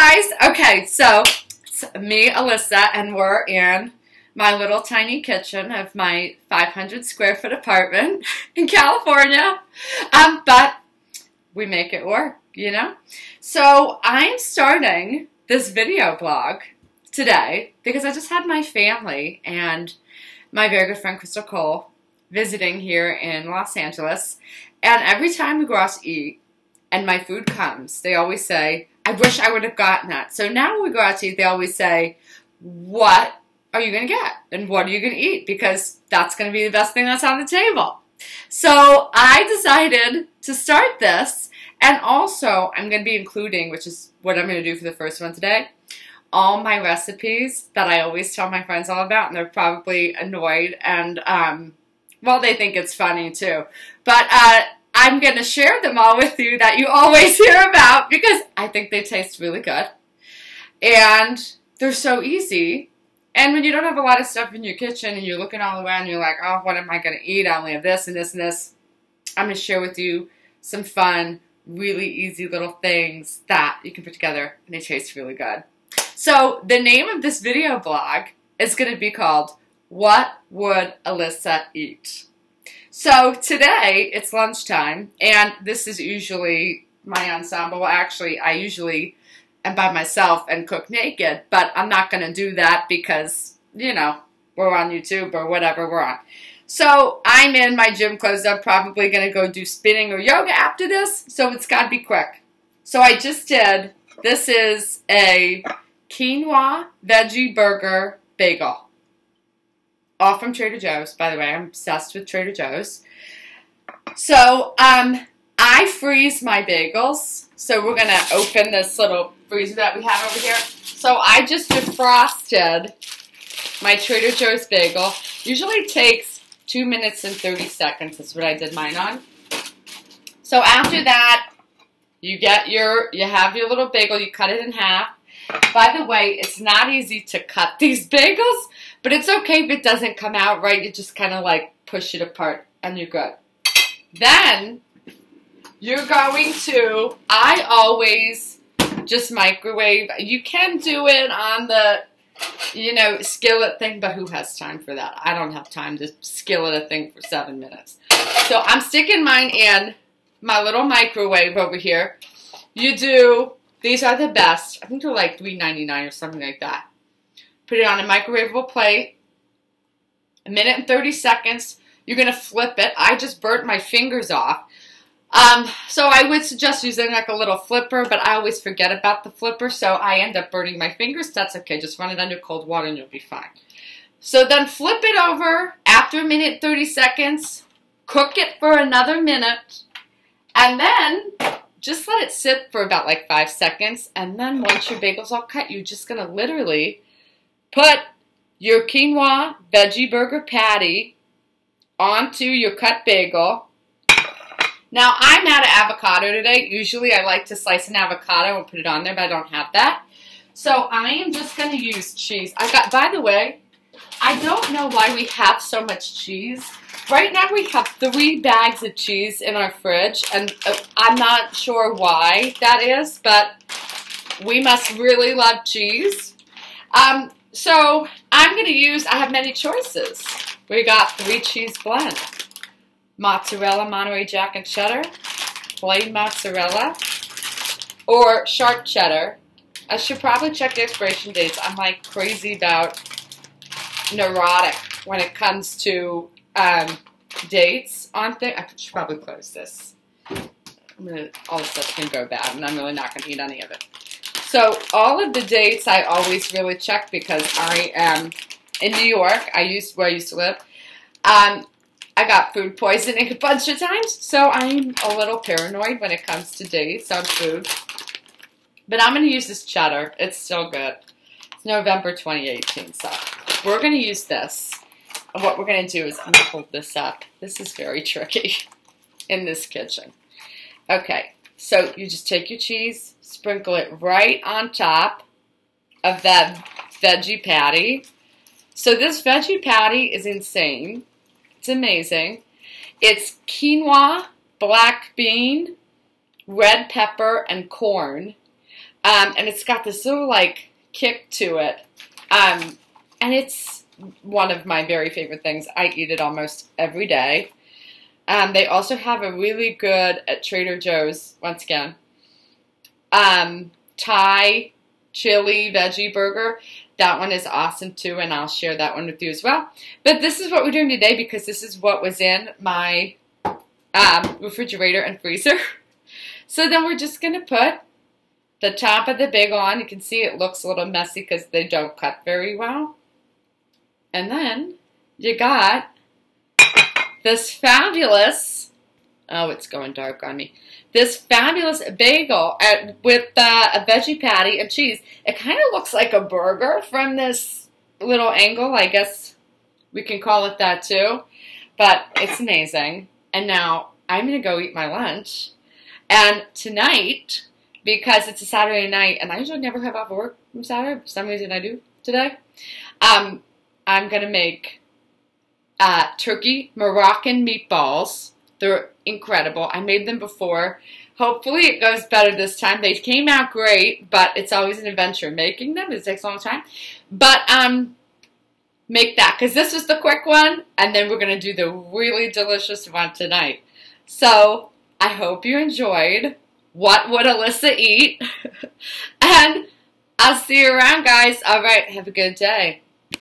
guys. Okay, so me, Alyssa, and we're in my little tiny kitchen of my 500 square foot apartment in California. Um, but we make it work, you know? So I'm starting this video blog today because I just had my family and my very good friend Crystal Cole visiting here in Los Angeles. And every time we go out to eat and my food comes, they always say, I wish I would have gotten that. So now when we go out to eat, they always say, What are you going to get? And what are you going to eat? Because that's going to be the best thing that's on the table. So I decided to start this. And also, I'm going to be including, which is what I'm going to do for the first one today, all my recipes that I always tell my friends all about. And they're probably annoyed and, um, well, they think it's funny too. But, uh, I'm going to share them all with you that you always hear about because I think they taste really good. And they're so easy. And when you don't have a lot of stuff in your kitchen and you're looking all around, and you're like, oh, what am I going to eat? I only have this and this and this. I'm going to share with you some fun, really easy little things that you can put together and they taste really good. So the name of this video blog is going to be called What Would Alyssa Eat? So today it's lunchtime, and this is usually my ensemble. Actually, I usually am by myself and cook naked, but I'm not going to do that because, you know, we're on YouTube or whatever we're on. So I'm in my gym clothes. I'm probably going to go do spinning or yoga after this, so it's got to be quick. So I just did, this is a quinoa veggie burger bagel all from Trader Joe's, by the way. I'm obsessed with Trader Joe's. So, um, I freeze my bagels. So we're going to open this little freezer that we have over here. So I just defrosted my Trader Joe's bagel. Usually takes 2 minutes and 30 seconds. That's what I did mine on. So after that, you get your, you have your little bagel. You cut it in half. By the way, it's not easy to cut these bagels but it's okay if it doesn't come out right. You just kind of like push it apart and you're good. Then you're going to, I always just microwave. You can do it on the, you know, skillet thing, but who has time for that? I don't have time to skillet a thing for seven minutes. So I'm sticking mine in my little microwave over here. You do, these are the best. I think they're like $3.99 or something like that. Put it on a microwavable plate. A minute and 30 seconds. You're going to flip it. I just burnt my fingers off. Um, so I would suggest using like a little flipper, but I always forget about the flipper, so I end up burning my fingers. That's okay. Just run it under cold water and you'll be fine. So then flip it over after a minute 30 seconds. Cook it for another minute. And then just let it sit for about like five seconds. And then once your bagel's all cut, you're just going to literally Put your quinoa veggie burger patty onto your cut bagel. Now, I'm out of avocado today. Usually I like to slice an avocado and put it on there, but I don't have that. So I am just going to use cheese. I got, by the way, I don't know why we have so much cheese. Right now we have three bags of cheese in our fridge, and uh, I'm not sure why that is, but we must really love cheese. Um, so I'm going to use, I have many choices. We got three cheese blend. Mozzarella, Monterey Jack and cheddar, plain mozzarella, or sharp cheddar. I should probably check the expiration dates. I'm like crazy about neurotic when it comes to um, dates on things. I should probably close this. I'm gonna, all this stuff can go bad, and I'm really not gonna eat any of it. So all of the dates I always really check because I am in New York. I used where I used to live. Um, I got food poisoning a bunch of times, so I'm a little paranoid when it comes to dates on food. But I'm going to use this cheddar. It's still good. It's November 2018, so we're going to use this. And what we're going to do is I'm going to hold this up. This is very tricky in this kitchen. Okay, so you just take your cheese, sprinkle it right on top of that veggie patty. So this veggie patty is insane. It's amazing. It's quinoa, black bean, red pepper, and corn. Um, and it's got this little like kick to it. Um, and it's one of my very favorite things. I eat it almost every day. Um, they also have a really good at Trader Joe's, once again, um, Thai chili veggie burger. That one is awesome too, and I'll share that one with you as well. But this is what we're doing today because this is what was in my um, refrigerator and freezer. So then we're just going to put the top of the bagel on. You can see it looks a little messy because they don't cut very well. And then you got this fabulous, oh, it's going dark on me, this fabulous bagel at, with uh, a veggie patty and cheese. It kind of looks like a burger from this little angle. I guess we can call it that too. But it's amazing. And now I'm going to go eat my lunch. And tonight, because it's a Saturday night, and I usually never have off work from Saturday, for some reason I do today, um, I'm going to make uh, turkey Moroccan meatballs. They're incredible. I made them before. Hopefully it goes better this time. They came out great, but it's always an adventure making them. It takes a long time. But um, make that, because this was the quick one, and then we're going to do the really delicious one tonight. So I hope you enjoyed What Would Alyssa Eat? and I'll see you around, guys. All right, have a good day.